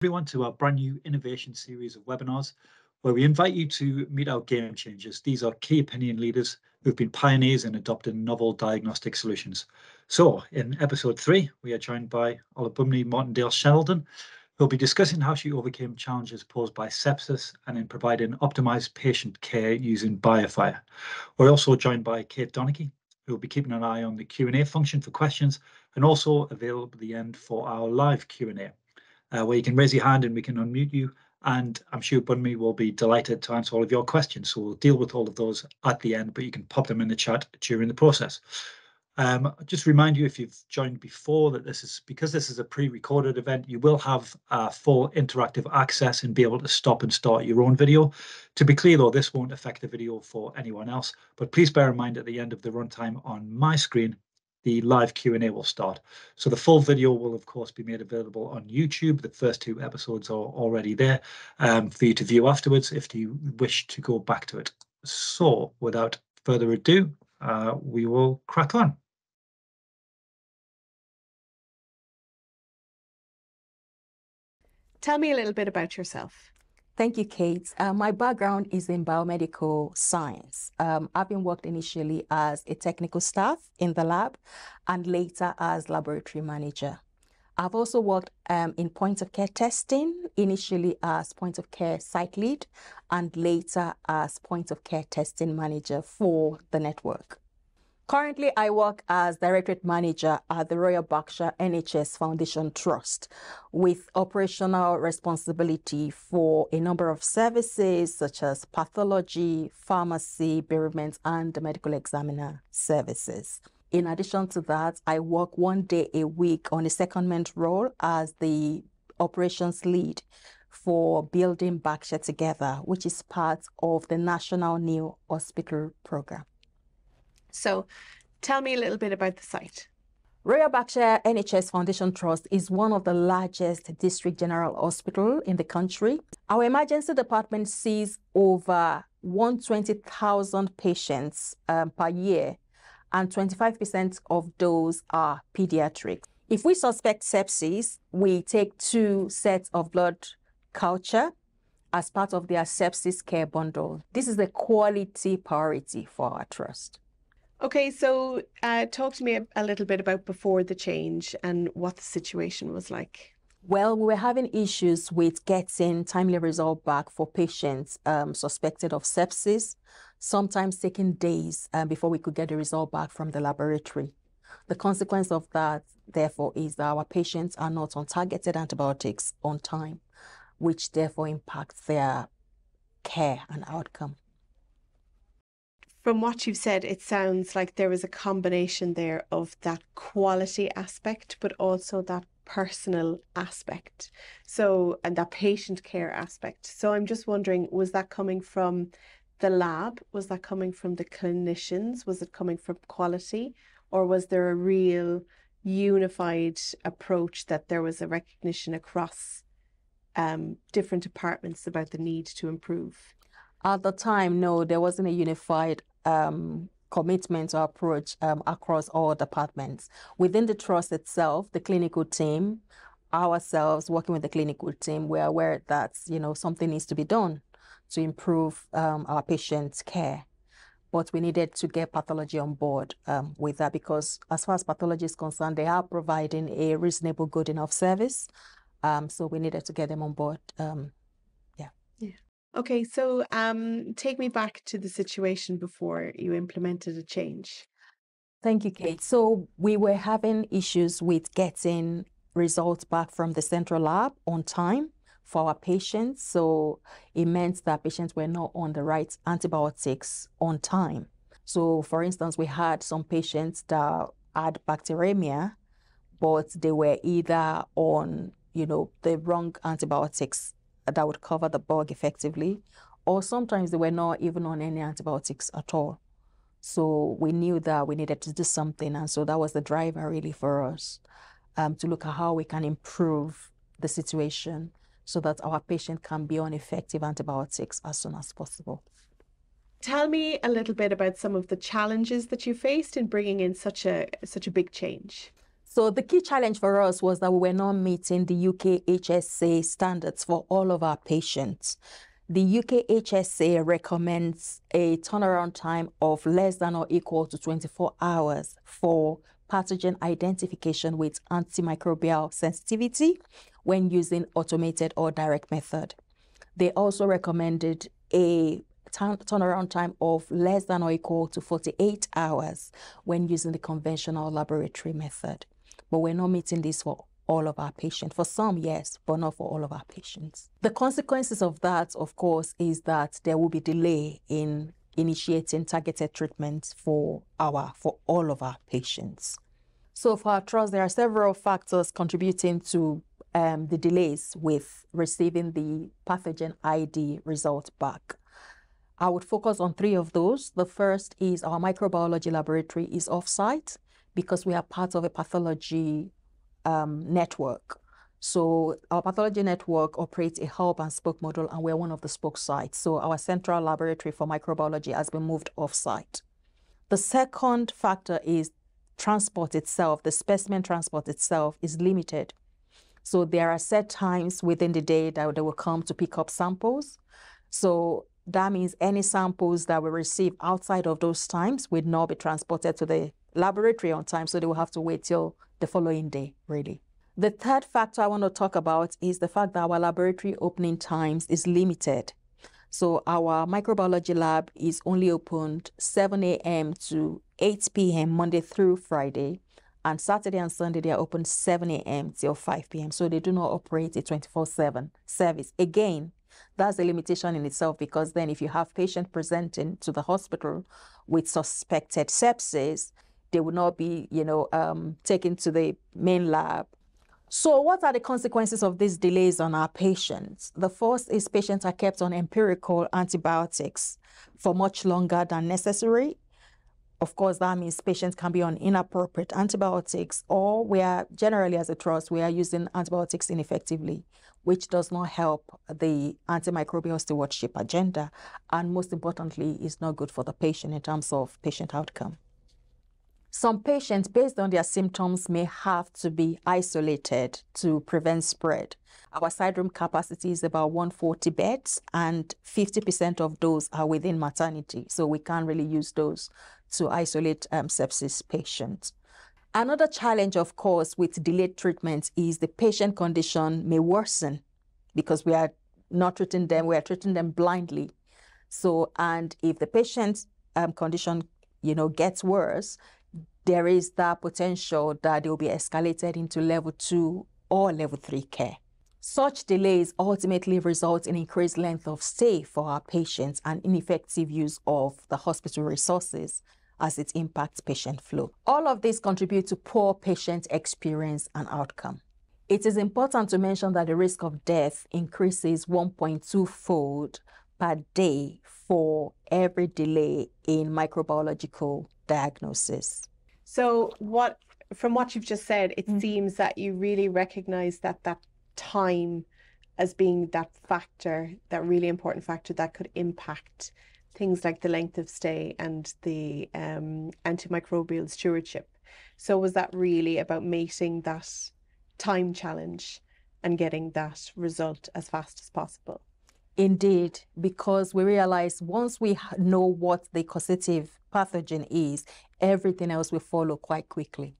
everyone to our brand new innovation series of webinars where we invite you to meet our game changers. These are key opinion leaders who've been pioneers in adopting novel diagnostic solutions. So in episode three, we are joined by Olabunmi Martindale Sheldon, who'll be discussing how she overcame challenges posed by sepsis and in providing optimized patient care using BioFire. We're also joined by Kate Donaghy, who will be keeping an eye on the Q&A function for questions and also available at the end for our live Q&A uh, where you can raise your hand and we can unmute you. And I'm sure Bunmi will be delighted to answer all of your questions. So we'll deal with all of those at the end, but you can pop them in the chat during the process. Um, just remind you if you've joined before that this is because this is a pre-recorded event, you will have uh, full interactive access and be able to stop and start your own video. To be clear though, this won't affect the video for anyone else, but please bear in mind at the end of the runtime on my screen, the live Q&A will start. So the full video will of course be made available on YouTube. The first two episodes are already there um, for you to view afterwards if you wish to go back to it. So without further ado, uh, we will crack on. Tell me a little bit about yourself. Thank you, Kate. Uh, my background is in biomedical science. Um, I've been worked initially as a technical staff in the lab and later as laboratory manager. I've also worked um, in point of care testing, initially as point of care site lead and later as point of care testing manager for the network. Currently, I work as Directorate Manager at the Royal Berkshire NHS Foundation Trust with operational responsibility for a number of services such as pathology, pharmacy, bereavement, and medical examiner services. In addition to that, I work one day a week on a secondment role as the operations lead for Building Berkshire Together, which is part of the National New Hospital Program. So tell me a little bit about the site. Royal Berkshire NHS Foundation Trust is one of the largest district general hospital in the country. Our emergency department sees over 120,000 patients um, per year, and 25% of those are pediatrics. If we suspect sepsis, we take two sets of blood culture as part of their sepsis care bundle. This is a quality priority for our trust. Okay, so uh, talk to me a, a little bit about before the change and what the situation was like. Well, we were having issues with getting timely result back for patients um, suspected of sepsis, sometimes taking days um, before we could get the result back from the laboratory. The consequence of that, therefore, is that our patients are not on targeted antibiotics on time, which therefore impacts their care and outcome from what you've said, it sounds like there was a combination there of that quality aspect, but also that personal aspect. So, and that patient care aspect. So, I'm just wondering was that coming from the lab? Was that coming from the clinicians? Was it coming from quality? Or was there a real unified approach that there was a recognition across um, different departments about the need to improve? At the time, no, there wasn't a unified um, commitment or approach um, across all departments. Within the trust itself, the clinical team, ourselves working with the clinical team, we're aware that you know something needs to be done to improve um, our patients' care. But we needed to get pathology on board um, with that because, as far as pathology is concerned, they are providing a reasonable, good enough service. Um, so we needed to get them on board. Okay, so um, take me back to the situation before you implemented a change. Thank you, Kate. So we were having issues with getting results back from the central lab on time for our patients. So it meant that patients were not on the right antibiotics on time. So, for instance, we had some patients that had bacteremia, but they were either on, you know, the wrong antibiotics that would cover the bug effectively, or sometimes they were not even on any antibiotics at all. So we knew that we needed to do something, and so that was the driver really for us um, to look at how we can improve the situation so that our patient can be on effective antibiotics as soon as possible. Tell me a little bit about some of the challenges that you faced in bringing in such a such a big change. So the key challenge for us was that we were not meeting the UK HSA standards for all of our patients. The UK HSA recommends a turnaround time of less than or equal to 24 hours for pathogen identification with antimicrobial sensitivity when using automated or direct method. They also recommended a turnaround time of less than or equal to 48 hours when using the conventional laboratory method. But we're not meeting this for all of our patients. For some, yes, but not for all of our patients. The consequences of that, of course, is that there will be delay in initiating targeted treatment for our for all of our patients. So for our trust, there are several factors contributing to um, the delays with receiving the pathogen ID result back. I would focus on three of those. The first is our microbiology laboratory is offsite because we are part of a pathology um, network. So our pathology network operates a hub and spoke model, and we're one of the spoke sites. So our central laboratory for microbiology has been moved offsite. The second factor is transport itself. The specimen transport itself is limited. So there are set times within the day that they will come to pick up samples. So that means any samples that we receive outside of those times would not be transported to the laboratory on time, so they will have to wait till the following day, really. The third factor I want to talk about is the fact that our laboratory opening times is limited. So our microbiology lab is only opened 7 a.m. to 8 p.m. Monday through Friday, and Saturday and Sunday they are open 7 a.m. till 5 p.m. So they do not operate a 24/7 service. Again, that's a limitation in itself because then if you have patient presenting to the hospital with suspected sepsis, they will not be, you know, um, taken to the main lab. So what are the consequences of these delays on our patients? The first is patients are kept on empirical antibiotics for much longer than necessary. Of course, that means patients can be on inappropriate antibiotics, or we are generally as a trust, we are using antibiotics ineffectively, which does not help the antimicrobial stewardship agenda. And most importantly, is not good for the patient in terms of patient outcome. Some patients, based on their symptoms, may have to be isolated to prevent spread. Our side room capacity is about 140 beds, and 50% of those are within maternity. So we can't really use those to isolate um, sepsis patients. Another challenge, of course, with delayed treatment is the patient condition may worsen because we are not treating them, we are treating them blindly. So, and if the patient's um, condition, you know, gets worse, there is that potential that they will be escalated into level two or level three care. Such delays ultimately result in increased length of stay for our patients and ineffective use of the hospital resources as it impacts patient flow. All of this contribute to poor patient experience and outcome. It is important to mention that the risk of death increases 1.2 fold per day for every delay in microbiological diagnosis. So what from what you've just said, it Mm. seems that you really recognize that that time as being that factor, that really important factor that could impact things like the length of stay and the um, antimicrobial stewardship. So was that really about meeting that time challenge and getting that result as fast as possible? Indeed, because we realize once we know what the causative pathogen is, everything else will follow quite quickly.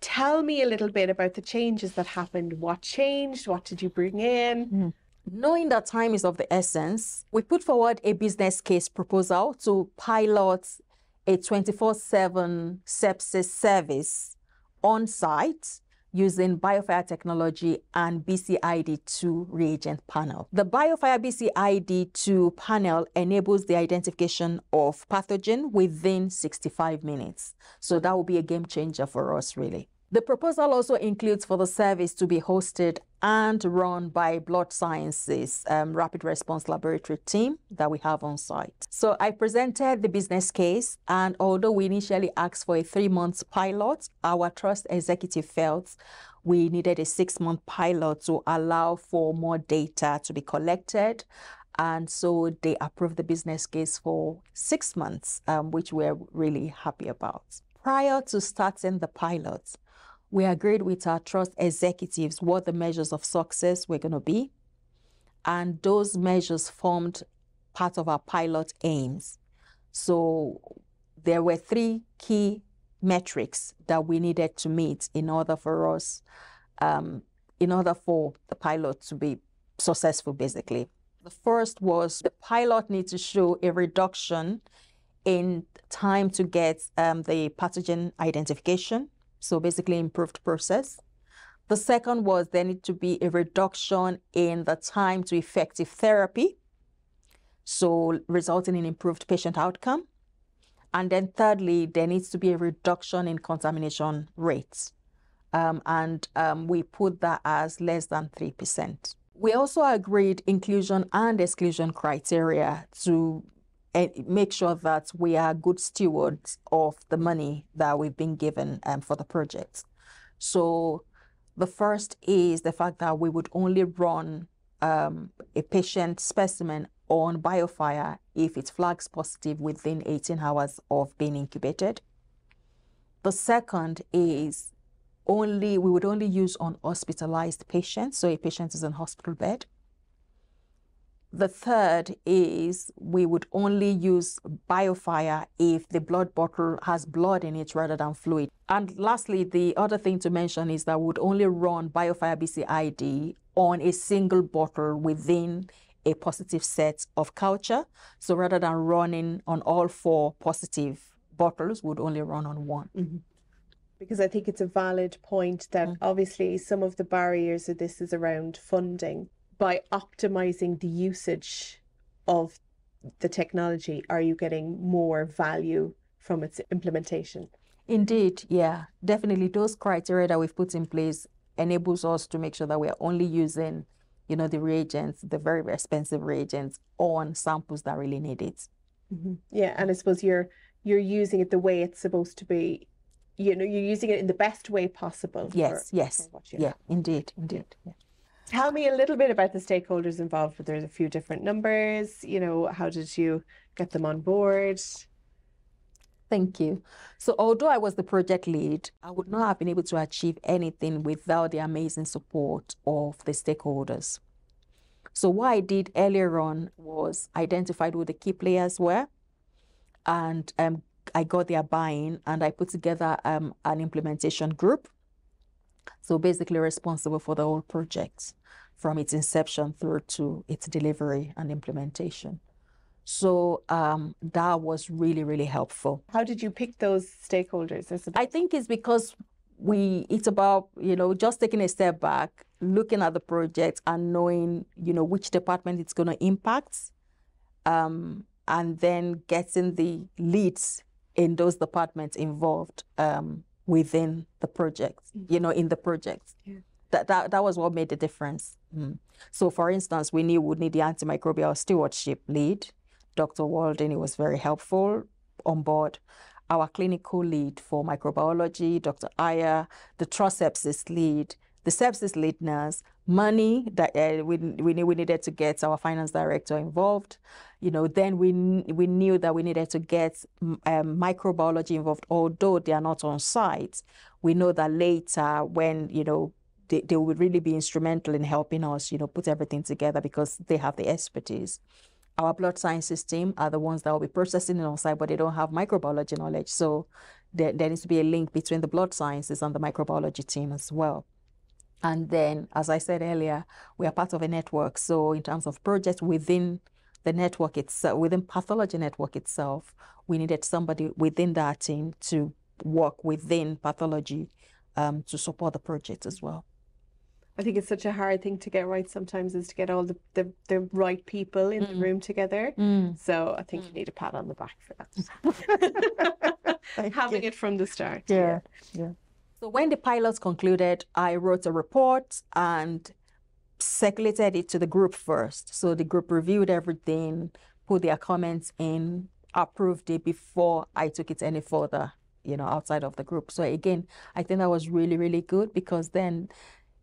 Tell me a little bit about the changes that happened. What changed? What did you bring in? Hmm. Knowing that time is of the essence, we put forward a business case proposal to pilot a 24 7 sepsis service on site using BioFire technology and BCID2 reagent panel. The BioFire BCID2 panel enables the identification of pathogen within 65 minutes. So that will be a game changer for us, really. The proposal also includes for the service to be hosted and run by Blood Sciences um, Rapid Response Laboratory team that we have on site. So I presented the business case, and although we initially asked for a three month pilot, our trust executive felt we needed a six month pilot to allow for more data to be collected. And so they approved the business case for six months, um, which we're really happy about. Prior to starting the pilot, we agreed with our trust executives what the measures of success were going to be. And those measures formed part of our pilot aims. So there were three key metrics that we needed to meet in order for us, um, in order for the pilot to be successful, basically. The first was the pilot needs to show a reduction in time to get um, the pathogen identification, so basically improved process. The second was there need to be a reduction in the time to effective therapy, so resulting in improved patient outcome. And then thirdly, there needs to be a reduction in contamination rates. Um, and um, we put that as less than 3%. We also agreed inclusion and exclusion criteria to uh, make sure that we are good stewards of the money that we've been given um, for the project. So the first is the fact that we would only run um, a patient specimen on BioFire if it flags positive within 18 hours of being incubated. The second is only we would only use on hospitalized patients, so a patient is in hospital bed. The third is we would only use biofire if the blood bottle has blood in it rather than fluid. And lastly, the other thing to mention is that we would only run biofire BCID on a single bottle within a positive set of culture. So rather than running on all four positive bottles, would only run on one. Mm-hmm. Because I think it's a valid point that mm-hmm. obviously some of the barriers of this is around funding by optimizing the usage of the technology, are you getting more value from its implementation? Indeed, yeah, definitely. Those criteria that we've put in place enables us to make sure that we are only using, you know, the reagents, the very expensive reagents, on samples that really need it. Mm-hmm. Yeah, and I suppose you're you're using it the way it's supposed to be. You know, you're using it in the best way possible. Yes, for, yes, for yeah, have. indeed, indeed. Yeah. Tell me a little bit about the stakeholders involved. But there's a few different numbers. You know, how did you get them on board? Thank you. So, although I was the project lead, I would not have been able to achieve anything without the amazing support of the stakeholders. So, what I did earlier on was identified who the key players were, and um, I got their buy-in, and I put together um, an implementation group. So, basically, responsible for the whole project from its inception through to its delivery and implementation. So um, that was really, really helpful. How did you pick those stakeholders? I think it's because we it's about you know just taking a step back, looking at the project and knowing you know which department it's going to impact, um, and then getting the leads in those departments involved um, within the project. Mm-hmm. You know, in the project. Yeah that, that, that was what made the difference. Mm. So, for instance, we knew we would need the antimicrobial stewardship lead. Dr. Walden, he was very helpful on board. Our clinical lead for microbiology, Dr. Aya, the trust sepsis lead, the sepsis lead nurse, money that uh, we, we knew we needed to get our finance director involved. You know, then we we knew that we needed to get um, microbiology involved, although they are not on site. We know that later, when you know they, they would really be instrumental in helping us, you know, put everything together because they have the expertise. Our blood sciences team are the ones that will be processing it on site, but they don't have microbiology knowledge. So there, there needs to be a link between the blood sciences and the microbiology team as well. And then, as I said earlier, we are part of a network. So in terms of projects within the network itself, within pathology network itself, we needed somebody within that team to work within pathology um, to support the project as well. I think it's such a hard thing to get right sometimes is to get all the, the, the right people in mm. the room together. Mm. So I think mm. you need a pat on the back for that. Having you. it from the start. Yeah. yeah. So when the pilots concluded, I wrote a report and circulated it to the group first. So the group reviewed everything, put their comments in, approved it before I took it any further, you know, outside of the group. So again, I think that was really, really good because then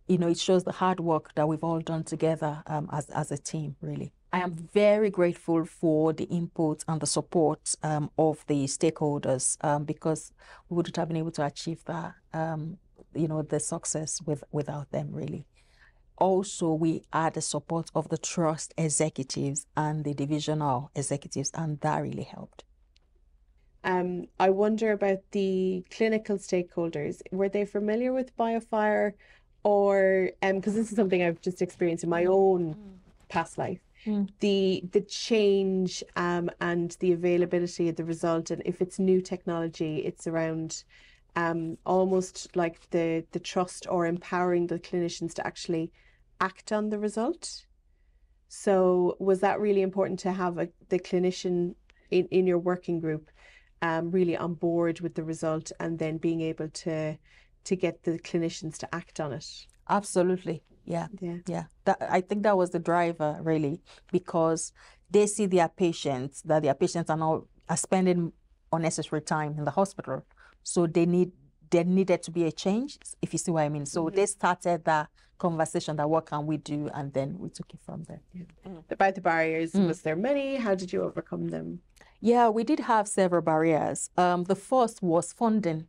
you know, it shows the hard work that we've all done together um, as, as a team, really. I am very grateful for the input and the support um, of the stakeholders um, because we wouldn't have been able to achieve that um, you know, the success with without them really. Also, we had the support of the trust executives and the divisional executives, and that really helped. Um, I wonder about the clinical stakeholders. Were they familiar with BioFire, or um, because this is something I've just experienced in my own past life. Mm. The the change um, and the availability of the result, and if it's new technology, it's around um, almost like the the trust or empowering the clinicians to actually act on the result. So was that really important to have a, the clinician in, in your working group um, really on board with the result and then being able to to get the clinicians to act on it? Absolutely. Yeah. Yeah. Yeah. That, I think that was the driver really because they see their patients, that their patients are now are spending unnecessary time in the hospital. So they need there needed to be a change, if you see what I mean. So Mhm. they started that conversation that what can we do and then we took it from there. About the barriers, Mm. was there many? How did you overcome them? Yeah, we did have several barriers. Um, the first was funding.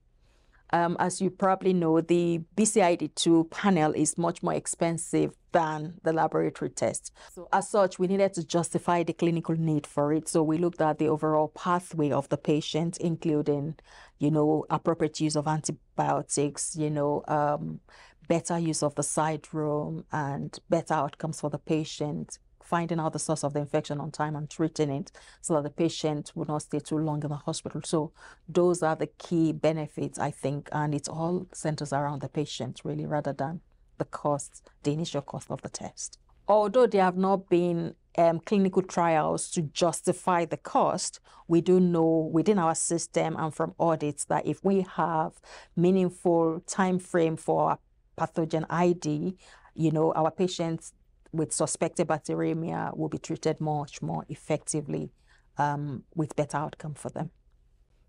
Um, as you probably know, the BCID2 panel is much more expensive than the laboratory test. So, as such, we needed to justify the clinical need for it. So, we looked at the overall pathway of the patient, including, you know, appropriate use of antibiotics, you know, um, better use of the side room, and better outcomes for the patient, finding out the source of the infection on time and treating it so that the patient would not stay too long in the hospital. So those are the key benefits, I think, and it all centers around the patient really rather than the cost, the initial cost of the test. Although there have not been um, clinical trials to justify the cost, we do know within our system and from audits that if we have meaningful time frame for pathogen ID, you know, our patients with suspected bacteremia will be treated much more effectively um, with better outcome for them.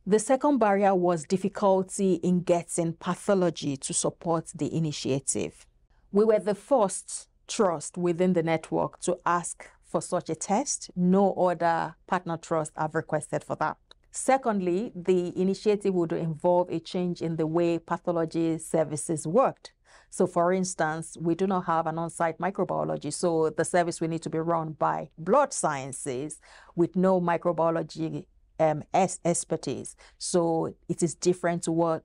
The second barrier was difficulty in getting pathology to support the initiative. We were the first trust within the network to ask for such a test. No other partner trust have requested for that. Secondly, the initiative would involve a change in the way pathology services worked. So, for instance, we do not have an on site microbiology, so the service will need to be run by blood sciences with no microbiology um, expertise. So, it is different to what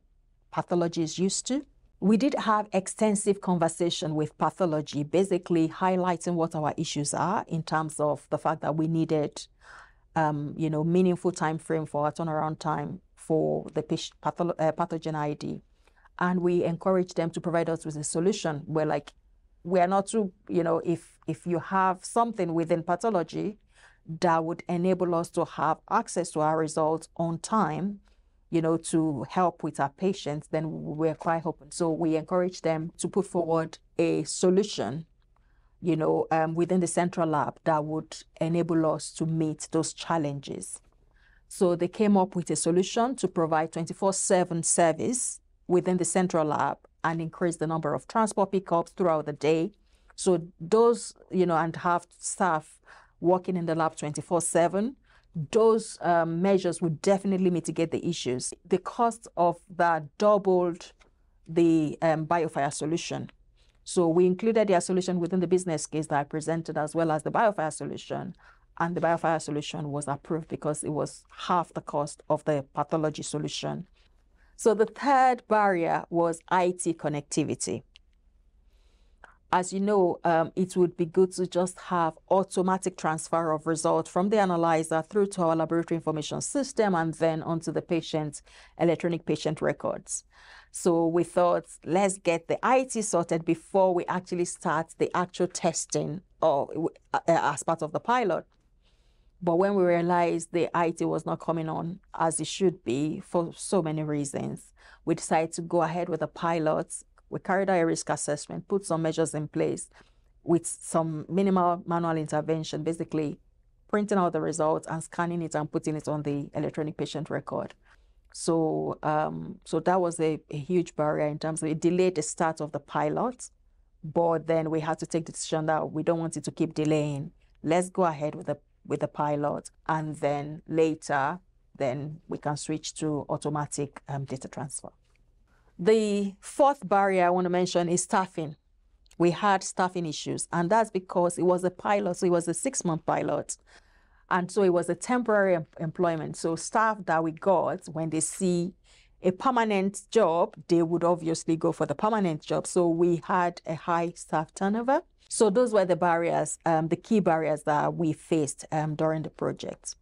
pathology is used to. We did have extensive conversation with pathology, basically highlighting what our issues are in terms of the fact that we needed, um, you know, meaningful time frame for our turnaround time for the uh, pathogen ID and we encourage them to provide us with a solution. Where like we are not too you know if if you have something within pathology that would enable us to have access to our results on time you know to help with our patients then we're quite open. So we encourage them to put forward a solution you know um, within the central lab that would enable us to meet those challenges. So they came up with a solution to provide 24/7 service within the central lab and increase the number of transport pickups throughout the day. So those, you know, and have staff working in the lab 24 7, those um, measures would definitely mitigate the issues. The cost of that doubled the um, BioFire solution. So we included their solution within the business case that I presented as well as the BioFire solution. And the BioFire solution was approved because it was half the cost of the pathology solution. So the third barrier was IT connectivity. As you know, um, it would be good to just have automatic transfer of results from the analyzer through to our laboratory information system and then onto the patient's electronic patient records. So we thought, let's get the IT sorted before we actually start the actual testing or uh, as part of the pilot. But when we realized the IT was not coming on as it should be for so many reasons, we decided to go ahead with the pilots. We carried out a risk assessment, put some measures in place with some minimal manual intervention, basically printing out the results and scanning it and putting it on the electronic patient record. So, um, so that was a, a huge barrier in terms of it delayed the start of the pilot. But then we had to take the decision that we don't want it to keep delaying. Let's go ahead with the with the pilot, and then later, then we can switch to automatic um, data transfer. The fourth barrier I want to mention is staffing. We had staffing issues, and that's because it was a pilot, so it was a six month pilot. And so it was a temporary employment. So staff that we got, when they see a permanent job, they would obviously go for the permanent job. So we had a high staff turnover. So those were the barriers, um, the key barriers that we faced um, during the project.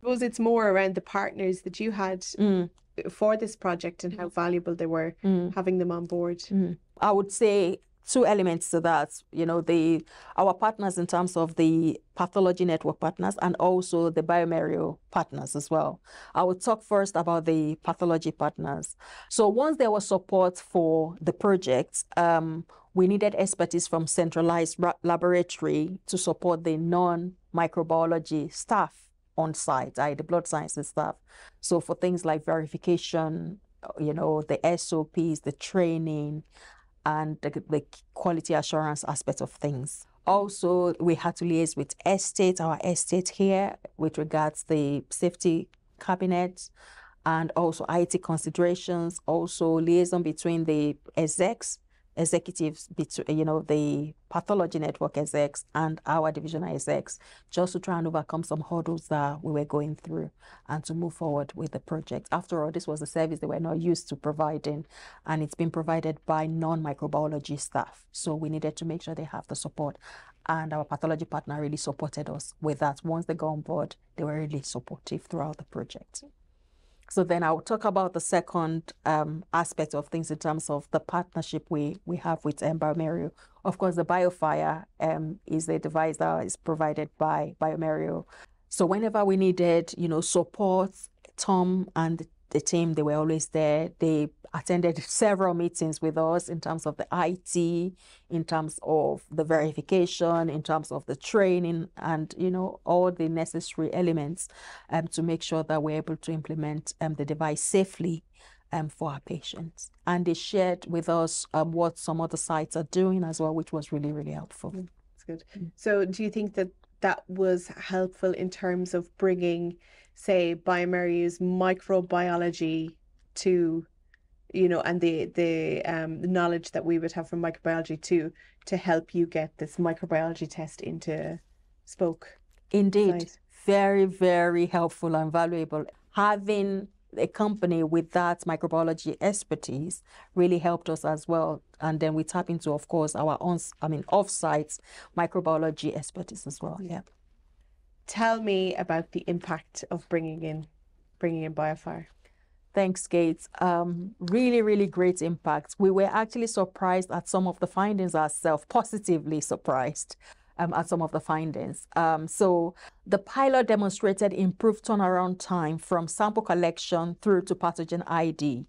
suppose it's more around the partners that you had Mm, for this project and how valuable they were mm, having them on board. mm. I would say two elements to that. You know, the our partners in terms of the pathology network partners and also the bioMérieux partners as well. I will talk first about the pathology partners. So once there was support for the project, um, we needed expertise from centralized ra- laboratory to support the non-microbiology staff on site, i.e. the blood sciences staff. So for things like verification, uh, you know, the SOPs, the training, and the, the quality assurance aspect of things. Also, we had to liaise with estate, our estate here, with regards the safety cabinet, and also IT considerations. Also, liaison between the execs, executives, you know the pathology network execs and our divisional execs, just to try and overcome some hurdles that we were going through, and to move forward with the project. After all, this was a service they were not used to providing, and it's been provided by non-microbiology staff. So we needed to make sure they have the support. And our pathology partner really supported us with that. Once they got on board, they were really supportive throughout the project. So then I'll talk about the second um, aspect of things in terms of the partnership we, we have with um. Of course, the BioFire um, is the device that is provided by bioMérieux. So whenever we needed, you know, support, Tom and the team, they were always there. They attended several meetings with us in terms of the IT, in terms of the verification, in terms of the training, and you know all the necessary elements um, to make sure that we're able to implement um, the device safely um, for our patients. And they shared with us um, what some other sites are doing as well, which was really really helpful. That's good. So, do you think that that was helpful in terms of bringing, say, bioMérieux's microbiology to, you know, and the the um knowledge that we would have from microbiology to to help you get this microbiology test into Spoke? Indeed, Nice. very, very helpful and valuable. Having a company with that microbiology expertise really helped us as well. And then we tap into, of course, our own, I mean, off-site microbiology expertise as well. Yeah. Tell me about the impact of bringing in bringing in BioFire. Thanks, Gates. Um, really, really great impact. We were actually surprised at some of the findings ourselves, positively surprised um, at some of the findings. Um, so the pilot demonstrated improved turnaround time from sample collection through to pathogen ID,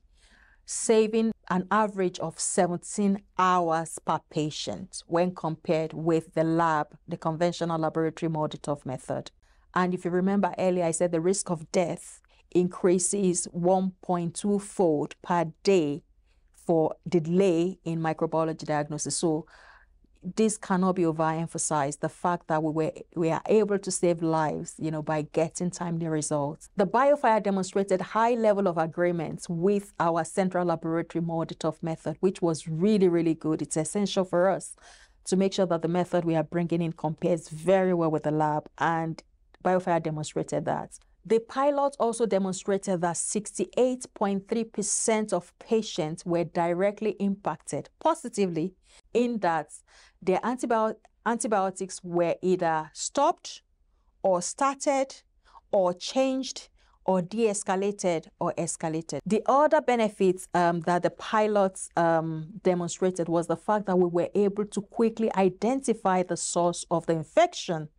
saving an average of 17 hours per patient when compared with the lab, the conventional laboratory MALDI-TOF method. And if you remember earlier, I said the risk of death increases 1.2 fold per day for delay in microbiology diagnosis. So this cannot be overemphasized the fact that we were we are able to save lives you know by getting timely results. The biofire demonstrated high level of agreements with our central laboratory MALDI-TOF method which was really really good. It's essential for us to make sure that the method we are bringing in compares very well with the lab and biofire demonstrated that the pilot also demonstrated that 68.3% of patients were directly impacted positively in that their antibio- antibiotics were either stopped or started or changed or de-escalated or escalated. The other benefits um, that the pilots um, demonstrated was the fact that we were able to quickly identify the source of the infection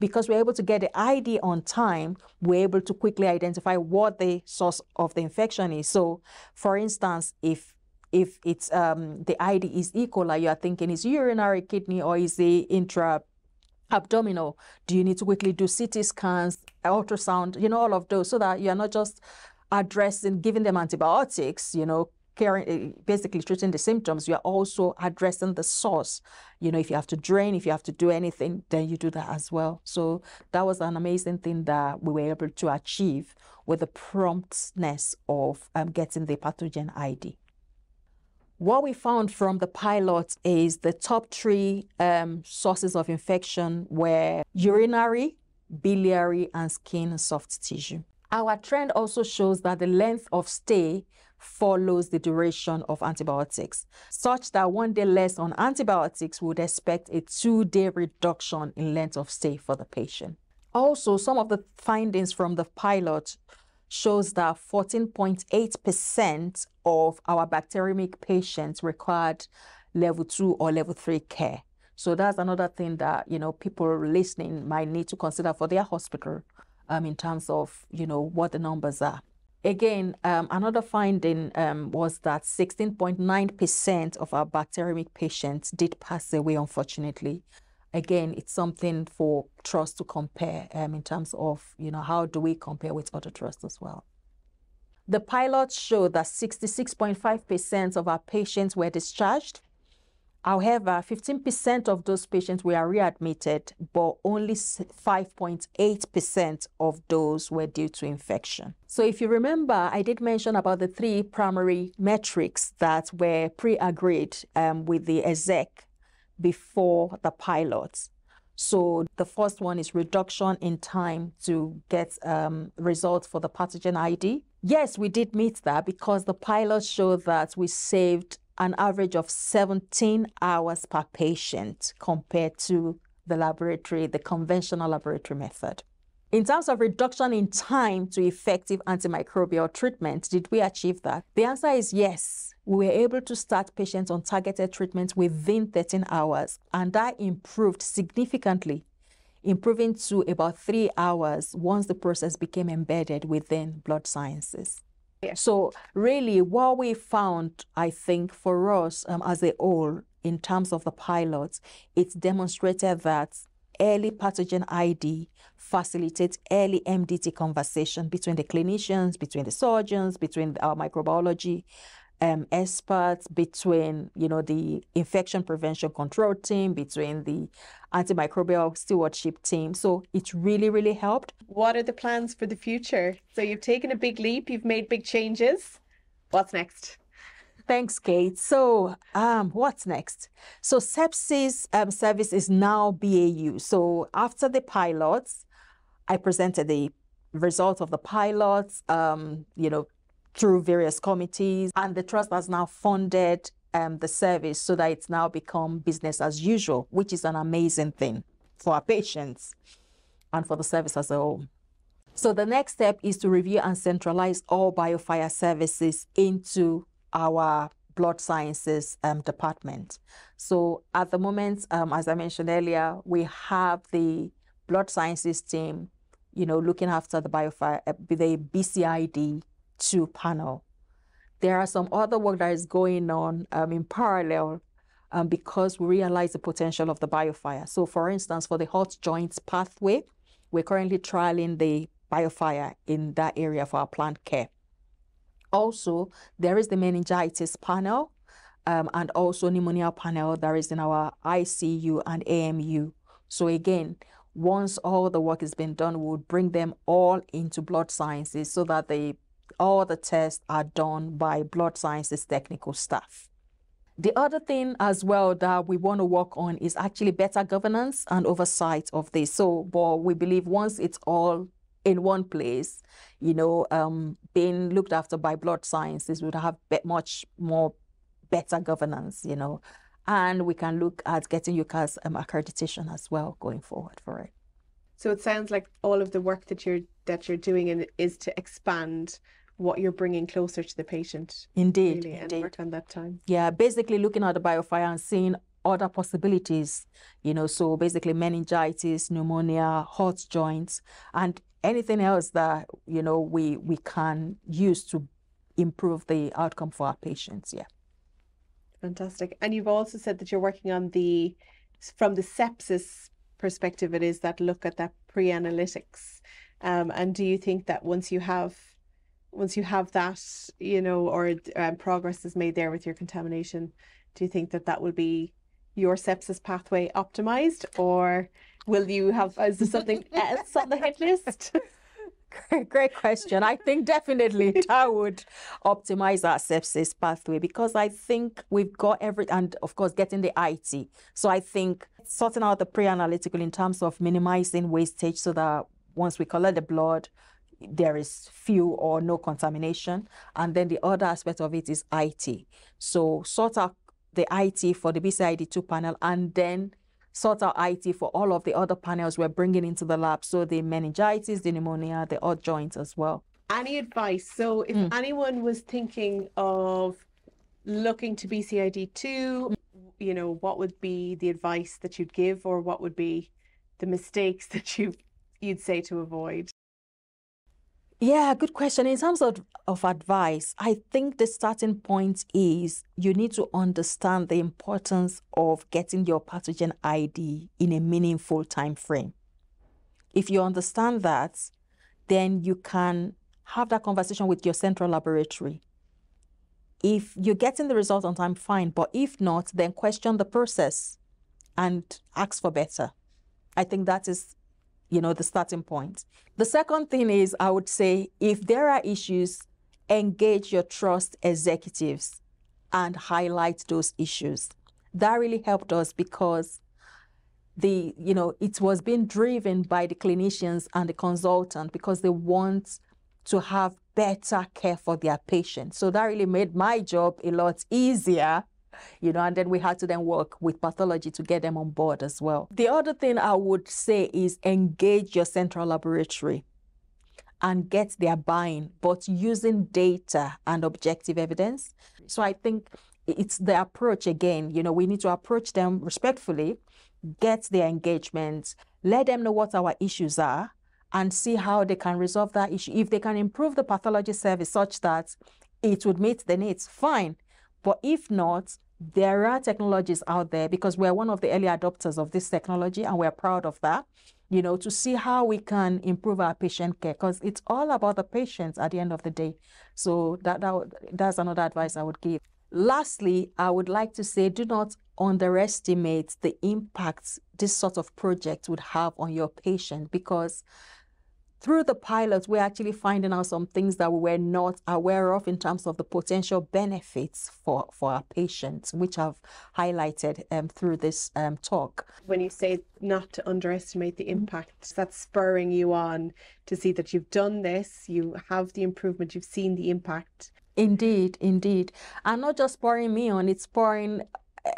because we're able to get the ID on time, we're able to quickly identify what the source of the infection is. So, for instance, if if it's um, the ID is E. coli, you are thinking is urinary kidney or is the intra abdominal? Do you need to quickly do CT scans, ultrasound, you know, all of those, so that you are not just addressing giving them antibiotics, you know, caring, basically treating the symptoms, you are also addressing the source. You know, if you have to drain, if you have to do anything, then you do that as well. So that was an amazing thing that we were able to achieve with the promptness of um, getting the pathogen ID. What we found from the pilot is the top three um, sources of infection were urinary, biliary, and skin soft tissue. Our trend also shows that the length of stay follows the duration of antibiotics, such that one day less on antibiotics would expect a two day reduction in length of stay for the patient. Also, some of the findings from the pilot shows that 14.8% of our bacteremic patients required level two or level three care. So that's another thing that you know people listening might need to consider for their hospital um, in terms of you know what the numbers are. Again, um, another finding um, was that 16.9% of our bacteremic patients did pass away, unfortunately. Again, it's something for trust to compare um, in terms of, you know, how do we compare with other trusts as well. The pilots showed that 66.5% of our patients were discharged However, 15% of those patients were readmitted, but only 5.8% of those were due to infection. So if you remember, I did mention about the three primary metrics that were pre-agreed um, with the exec before the pilots. So the first one is reduction in time to get um, results for the pathogen ID. Yes, we did meet that because the pilots showed that we saved an average of 17 hours per patient compared to the laboratory, the conventional laboratory method. In terms of reduction in time to effective antimicrobial treatment, did we achieve that? The answer is yes. We were able to start patients on targeted treatment within 13 hours, and that improved significantly, improving to about three hours once the process became embedded within blood sciences. Yeah. So really what we found, I think, for us um, as a whole, in terms of the pilots, it's demonstrated that early pathogen ID facilitates early MDT conversation between the clinicians, between the surgeons, between our microbiology um, experts, between you know the infection prevention control team, between the antimicrobial stewardship team. So it's really, really helped. What are the plans for the future? So you've taken a big leap, you've made big changes. What's next? Thanks, Kate. So, um, what's next? So, sepsis um, service is now BAU. So, after the pilots, I presented the result of the pilots, um, you know, through various committees, and the trust has now funded um, the service so that it's now become business as usual, which is an amazing thing for our patients and for the service as a whole. So the next step is to review and centralize all biofire services into our blood sciences um, department. So at the moment, um, as I mentioned earlier, we have the blood sciences team, you know, looking after the biofire, uh, the BCID 2 panel there are some other work that is going on um, in parallel um, because we realize the potential of the biofire. So for instance, for the hot joints pathway, we're currently trialing the biofire in that area for our plant care. Also, there is the meningitis panel um, and also pneumonia panel that is in our ICU and AMU. So again, once all the work has been done, we'll bring them all into blood sciences so that the all the tests are done by blood sciences technical staff. The other thing as well that we want to work on is actually better governance and oversight of this. So, but we believe once it's all in one place, you know, um, being looked after by blood sciences would have much more better governance, you know, and we can look at getting UKAS um, accreditation as well going forward for it. So it sounds like all of the work that you're that you're doing in, is to expand what you're bringing closer to the patient. Indeed, really, indeed. And work on that time. Yeah, basically looking at the biofire and seeing other possibilities, you know, so basically meningitis, pneumonia, hot joints, and anything else that, you know, we, we can use to improve the outcome for our patients. Yeah. Fantastic. And you've also said that you're working on the, from the sepsis perspective, it is that look at that pre analytics. Um, and do you think that once you have once you have that, you know, or um, progress is made there with your contamination, do you think that that will be your sepsis pathway optimized, or will you have is there something else on the hit list? Great question. I think definitely that would optimize our sepsis pathway because I think we've got every, and of course, getting the IT. So I think sorting out the pre analytical in terms of minimizing wastage so that once we collect the blood, there is few or no contamination. And then the other aspect of it is IT. So sort out the IT for the BCID2 panel and then sort out IT for all of the other panels we're bringing into the lab. So the meningitis, the pneumonia, the odd joints as well. Any advice? So if mm. anyone was thinking of looking to BCID2, you know, what would be the advice that you'd give or what would be the mistakes that you you'd say to avoid? Yeah, good question. In terms of, of advice, I think the starting point is you need to understand the importance of getting your pathogen ID in a meaningful time frame. If you understand that, then you can have that conversation with your central laboratory. If you're getting the result on time, fine. But if not, then question the process and ask for better. I think that is you know, the starting point. The second thing is, I would say, if there are issues, engage your trust executives and highlight those issues. That really helped us because the, you know, it was being driven by the clinicians and the consultant because they want to have better care for their patients. So that really made my job a lot easier you know, and then we had to then work with pathology to get them on board as well. The other thing I would say is engage your central laboratory and get their buy-in, but using data and objective evidence. So I think it's the approach again. You know, we need to approach them respectfully, get their engagement, let them know what our issues are, and see how they can resolve that issue. If they can improve the pathology service such that it would meet the needs, fine. But if not, there are technologies out there because we're one of the early adopters of this technology and we're proud of that you know to see how we can improve our patient care because it's all about the patients at the end of the day. So that, that that's another advice i would give. Lastly i would like to say do not underestimate the impact this sort of project would have on your patient because through the pilot, we're actually finding out some things that we were not aware of in terms of the potential benefits for, for our patients, which I've highlighted um, through this um, talk. When you say not to underestimate the impact, that's spurring you on to see that you've done this, you have the improvement, you've seen the impact. Indeed, indeed. And not just spurring me on, it's spurring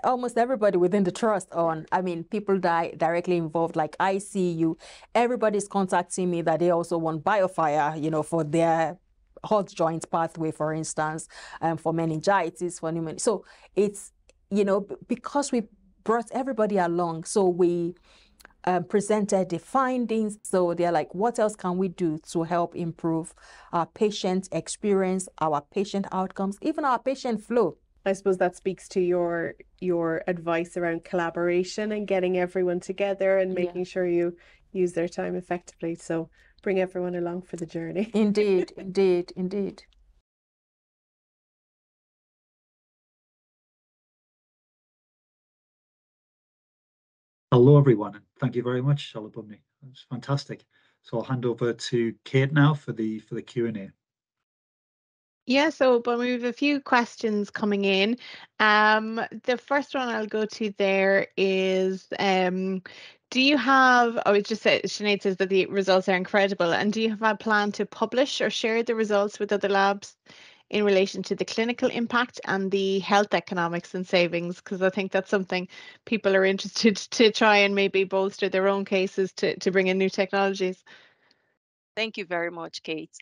almost everybody within the trust on. I mean, people die directly involved, like ICU. Everybody's contacting me that they also want BioFire, you know, for their hot joint pathway, for instance, um, for meningitis, for pneumonia. So it's, you know, because we brought everybody along, so we um, presented the findings. So they're like, what else can we do to help improve our patient experience, our patient outcomes, even our patient flow? I suppose that speaks to your your advice around collaboration and getting everyone together and making yeah. sure you use their time effectively. So bring everyone along for the journey. Indeed, indeed, indeed. Hello, everyone, and thank you very much, Shalabumni. That's fantastic. So I'll hand over to Kate now for the for the Q and A. Yeah, so but we have a few questions coming in. Um, the first one I'll go to there is um, do you have, oh, it just said, Sinead says that the results are incredible. And do you have a plan to publish or share the results with other labs in relation to the clinical impact and the health economics and savings? Because I think that's something people are interested to try and maybe bolster their own cases to, to bring in new technologies. Thank you very much, Kate.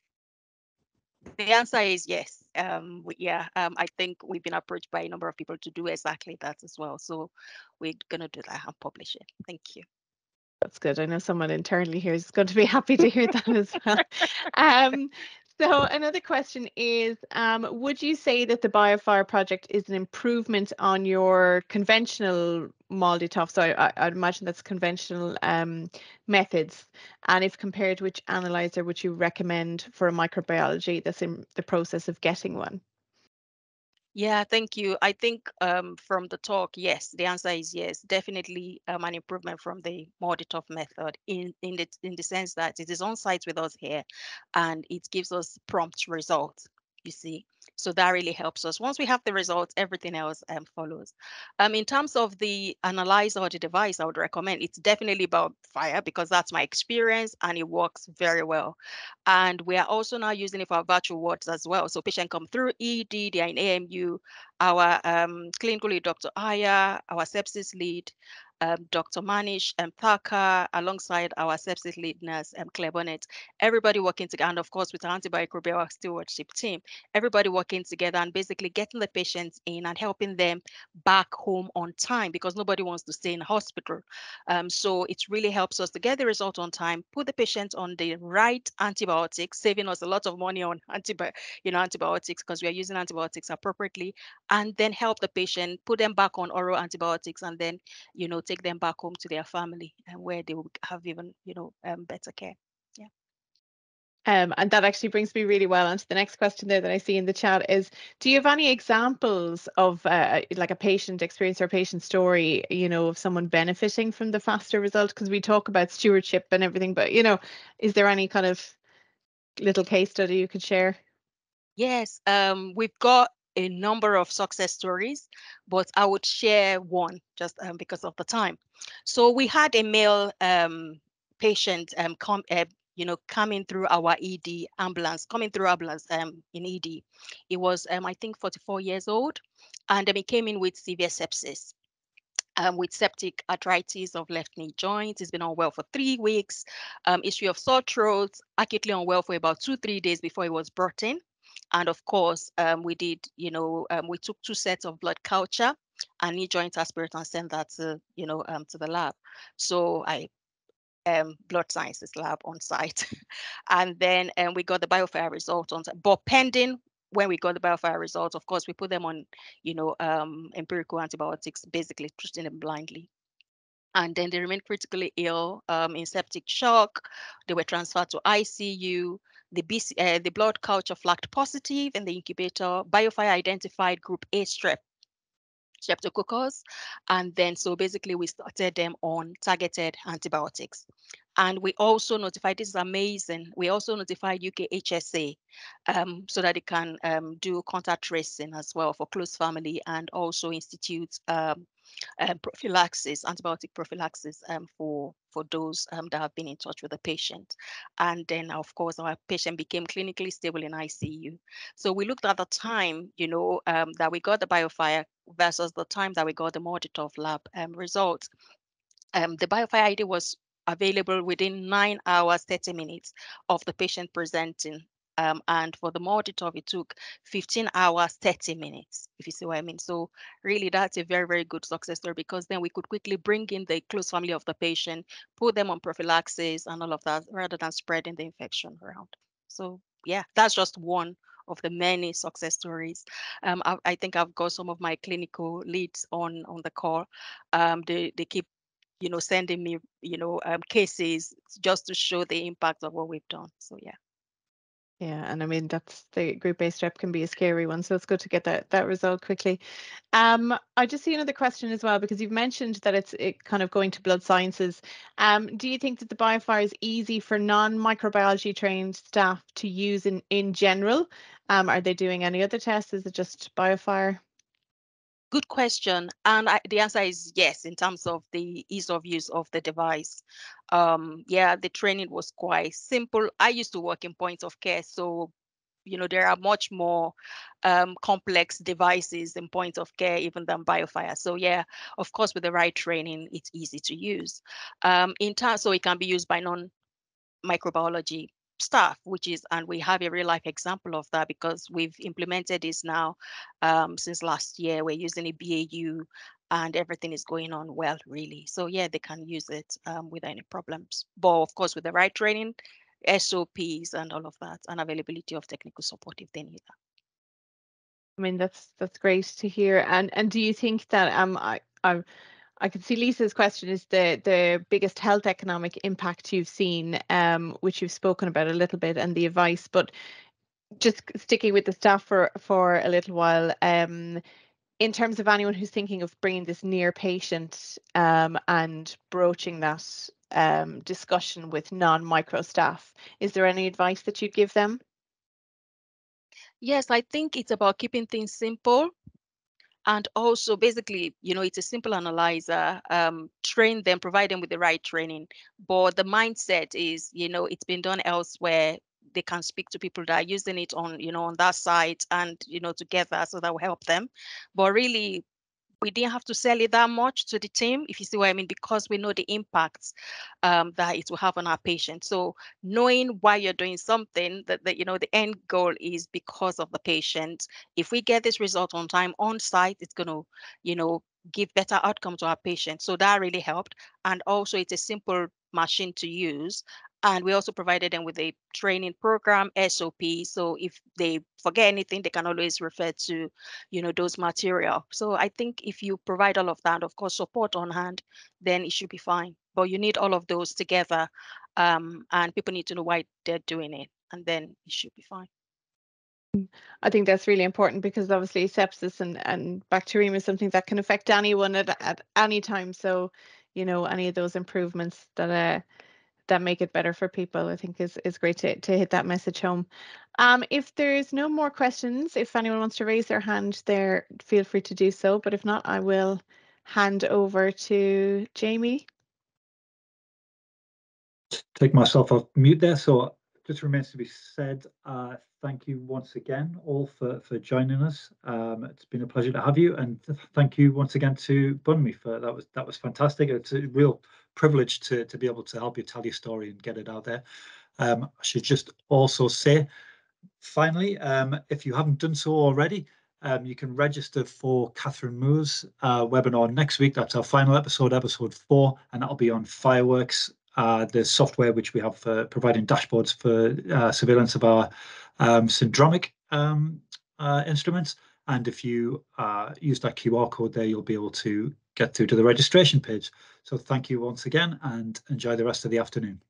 The answer is yes. Um, we, yeah, um, I think we've been approached by a number of people to do exactly that as well. So we're going to do that and publish it. Thank you. That's good. I know someone internally here is going to be happy to hear that as well. Um, so another question is, um, would you say that the BioFire project is an improvement on your conventional MALDI-TOF? So I, would imagine that's conventional um, methods. And if compared, which analyzer would you recommend for a microbiology that's in the process of getting one? Yeah, thank you. I think um, from the talk, yes, the answer is yes. Definitely um, an improvement from the MALDI-TOF method in in the in the sense that it is on site with us here, and it gives us prompt results. You see, so that really helps us. Once we have the results, everything else um, follows. Um, in terms of the analyzer or the device, I would recommend it's definitely a BioFire because that's my experience and it works very well. And we are also now using it for virtual wards as well. So patients come through ED, they are in AMU, our um, clinical lead, Dr. Aya, our sepsis lead, um, Dr. Manish and Thaka, alongside our sepsis lead nurse, um, Claire Bonnet, everybody working together, and of course with our antimicrobial stewardship team, everybody working together and basically getting the patients in and helping them back home on time because nobody wants to stay in hospital. Um, so it really helps us to get the result on time, put the patient on the right antibiotics, saving us a lot of money on antibiotics, you know, antibiotics because we are using antibiotics appropriately, and then help the patient put them back on oral antibiotics and then, you know, take them back home to their family and where they will have even, you know, um, better care. Yeah. Um, and that actually brings me really well onto the next question there that I see in the chat is, do you have any examples of uh, like a patient experience or patient story, you know, of someone benefiting from the faster result? Because we talk about stewardship and everything, but you know, is there any kind of little case study you could share? Yes, um, we've got a number of success stories, but I would share one just um, because of the time. So we had a male um, patient um, come, uh, you know, coming through our ED ambulance, coming through ambulance um, in ED. He was, um, I think, 44 years old, and um, he came in with severe sepsis. Um, with septic arthritis of left knee joint. He's been unwell for three weeks. Um, issue of sore throat, acutely unwell for about two, three days before he was brought in. And of course, um, we did, you know, um, we took two sets of blood culture and knee joint aspirate and sent that to, you know, um, to the lab. So I um, blood sciences lab on site. and then um, we got the BioFire result on site. But pending when we got the BioFire results, of course, we put them on, you know, um, empirical antibiotics, basically treating them blindly. And then they remained critically ill um, in septic shock. They were transferred to ICU the, BC, uh, the blood culture flagged positive in the incubator. BioFire identified group A strep streptococcus. And then, so basically, we started them on targeted antibiotics. And we also notified, this is amazing, we also notified UKHSA um, so that it can um, do contact tracing as well for close family and also institute um, um, prophylaxis, antibiotic prophylaxis um, for for those um, that have been in touch with the patient. And then, of course, our patient became clinically stable in ICU. So we looked at the time, you know, um, that we got the BioFire versus the time that we got the MALDI-TOF lab um, results. Um, the BioFire ID was available within nine hours, 30 minutes of the patient presenting um, and for the MALDI-TOF, it took 15 hours, 30 minutes, if you see what I mean. So really that's a very, very good success story because then we could quickly bring in the close family of the patient, put them on prophylaxis and all of that rather than spreading the infection around. So yeah, that's just one of the many success stories. Um, I, I, think I've got some of my clinical leads on on the call. Um, they they keep, you know, sending me, you know, um, cases just to show the impact of what we've done. So yeah. Yeah, and I mean that's the group A strep can be a scary one, so it's good to get that that result quickly. Um, I just see another question as well because you've mentioned that it's it kind of going to blood sciences. Um, do you think that the BioFire is easy for non-microbiology trained staff to use in in general? Um, are they doing any other tests? Is it just BioFire? Good question. And I, the answer is yes, in terms of the ease of use of the device. Um, yeah, the training was quite simple. I used to work in points of care, so you know there are much more um, complex devices in points of care even than BioFire so yeah of course with the right training it's easy to use um, in terms so it can be used by non microbiology staff, which is, and we have a real life example of that because we've implemented this now um, since last year. We're using a BAU and everything is going on well, really. So yeah, they can use it um, without any problems. But of course, with the right training, SOPs and all of that, and availability of technical support if they need that. I mean, that's that's great to hear. And and do you think that um I I I can see Lisa's question is the the biggest health economic impact you've seen, um, which you've spoken about a little bit, and the advice. But just sticking with the staff for for a little while. Um, in terms of anyone who's thinking of bringing this near patient um, and broaching that um, discussion with non-micro staff, is there any advice that you'd give them? Yes, I think it's about keeping things simple. And also, basically, you know, it's a simple analyzer. Um, train them, provide them with the right training. But the mindset is, you know, it's been done elsewhere they can speak to people that are using it on you know on that site and you know together so that will help them but really we didn't have to sell it that much to the team, if you see what I mean, because we know the impacts um, that it will have on our patients. So knowing why you're doing something, that, that you know the end goal is because of the patient. If we get this result on time on site, it's going to, you know, give better outcome to our patients. So that really helped. And also, it's a simple machine to use and we also provided them with a training program sop so if they forget anything they can always refer to you know those material. So i think if you provide all of that of course support on hand then it should be fine. But you need all of those together um, and people need to know why they're doing it and then it should be fine. I think that's really important because obviously sepsis and, and bacterium is something that can affect anyone at, at any time. So, you know, any of those improvements that uh, that make it better for people, I think is is great to, to hit that message home. Um, if there's no more questions, if anyone wants to raise their hand there, feel free to do so. But if not, I will hand over to Jamie. Take myself off mute there. So just remains to be said, uh, thank you once again all for, for joining us. Um, it's been a pleasure to have you and thank you once again to Bunmi for that was that was fantastic. It's a real privilege to, to be able to help you tell your story and get it out there. Um, I should just also say, finally, um, if you haven't done so already, um, you can register for Catherine Moore's uh, webinar next week. That's our final episode, episode four, and that'll be on FireWorks, uh, the software which we have for providing dashboards for uh, surveillance of our um, syndromic um, uh, instruments. And if you uh, use that QR code there, you'll be able to get through to the registration page. So thank you once again and enjoy the rest of the afternoon.